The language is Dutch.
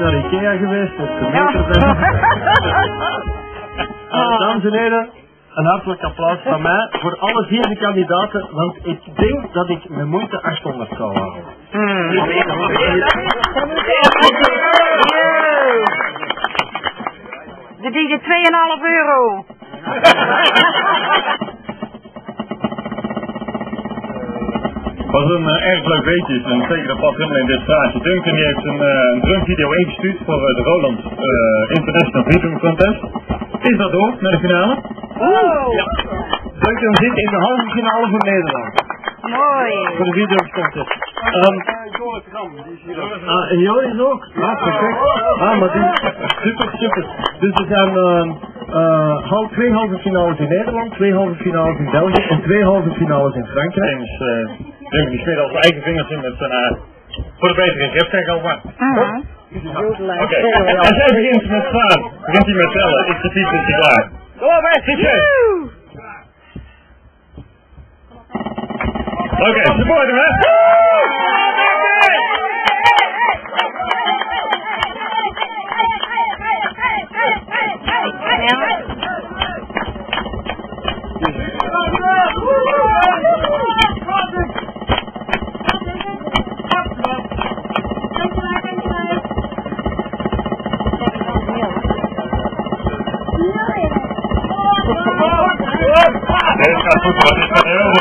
naar Ikea geweest. Dus de Ja. meter Eh, dames en heren, een hartelijk applaus van mij voor alle vier de kandidaten, want ik denk dat ik met moeite 800 zou halen. De die de 2,5 euro. was een eh, erg leuk weetje, en zeker dat past helemaal in dit straatje. Duncan die heeft een, eh, een drumvideo ingestuurd voor eh, de Roland International Freedom Contest. Is dat door naar de finale? Ja. Duncan zit in de halve finale voor Nederland. Mooi. Voor de videocontest. Um, ah, en Joris ook? Ja, perfect. Ah, maar die, super, super. Dus er zijn hal- twee halve finales in Nederland, twee halve finales in België en twee halve finales in Frankrijk. Eh Duncan die smeert al zijn eigen vingers in met zijn, eh, voor de betere grip al maar. Mhm. Oké, als jij begint met slaan, begint hij met tellen. Ik is hij klaar. Kom op, hè! Oké, support hem, hè? grande assunto para caramba.